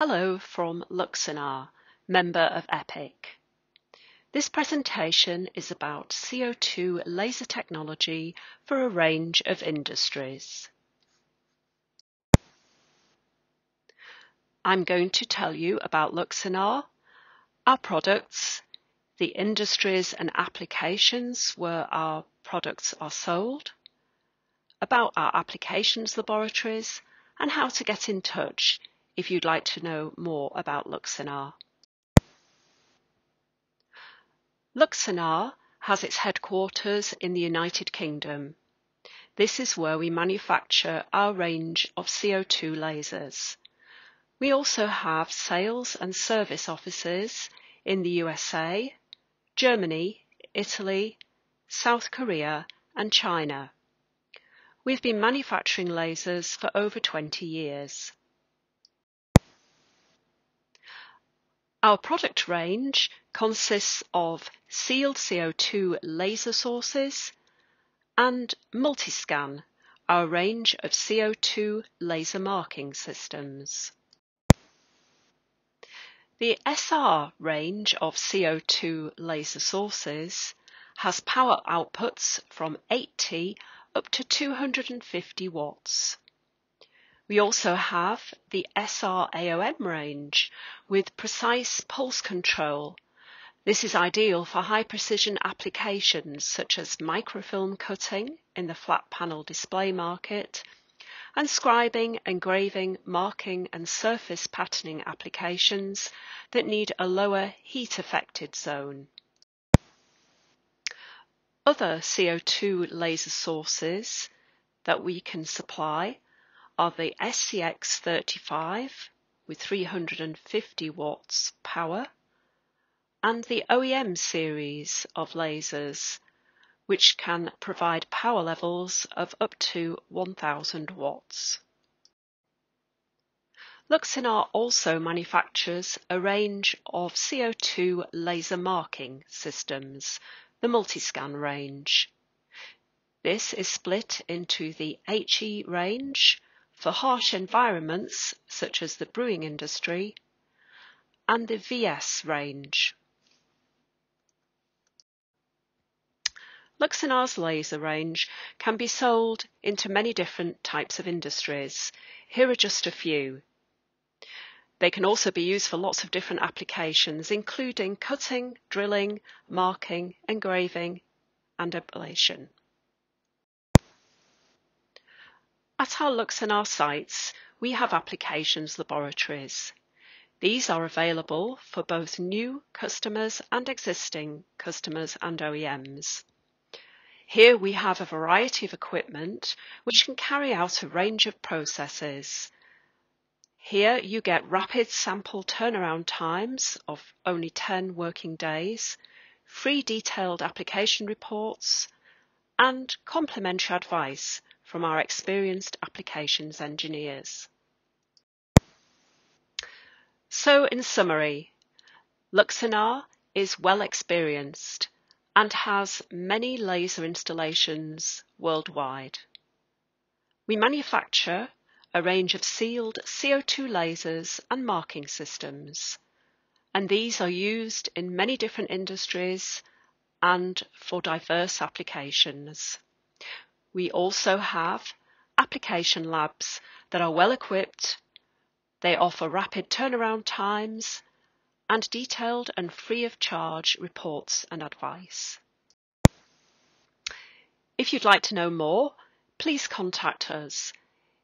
Hello from Luxinar, member of EPIC. This presentation is about CO2 laser technology for a range of industries. I'm going to tell you about Luxinar, our products, the industries and applications where our products are sold, about our applications laboratories, and how to get in touch if you'd like to know more about Luxinar. Luxinar has its headquarters in the United Kingdom. This is where we manufacture our range of CO2 lasers. We also have sales and service offices in the USA, Germany, Italy, South Korea and China. We've been manufacturing lasers for over 20 years. Our product range consists of sealed CO2 laser sources and Multiscan, our range of CO2 laser marking systems. The SR range of CO2 laser sources has power outputs from 80 up to 250 watts. We also have the SR-AOM range with precise pulse control. This is ideal for high precision applications such as microfilm cutting in the flat panel display market and scribing, engraving, marking and surface patterning applications that need a lower heat affected zone. Other CO2 laser sources that we can supply are the SCX35 with 350 watts power and the OEM series of lasers which can provide power levels of up to 1000 watts. Luxinar also manufactures a range of CO2 laser marking systems, the Multiscan range. This is split into the HE range, for harsh environments such as the brewing industry, and the VS range. Luxinar's laser range can be sold into many different types of industries. Here are just a few. They can also be used for lots of different applications, including cutting, drilling, marking, engraving, and ablation. At our LUCs and our sites, we have applications laboratories. These are available for both new customers and existing customers and OEMs. Here we have a variety of equipment which can carry out a range of processes. Here you get rapid sample turnaround times of only 10 working days, free detailed application reports, and complimentary advice from our experienced applications engineers. So in summary, Luxinar is well experienced and has many laser installations worldwide. We manufacture a range of sealed CO2 lasers and marking systems, and these are used in many different industries and for diverse applications. We also have application labs that are well equipped. They offer rapid turnaround times and detailed and free of charge reports and advice. If you'd like to know more, please contact us.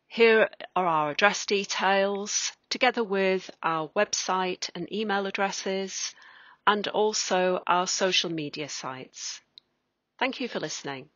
Here are our address details together with our website and email addresses and also our social media sites. Thank you for listening.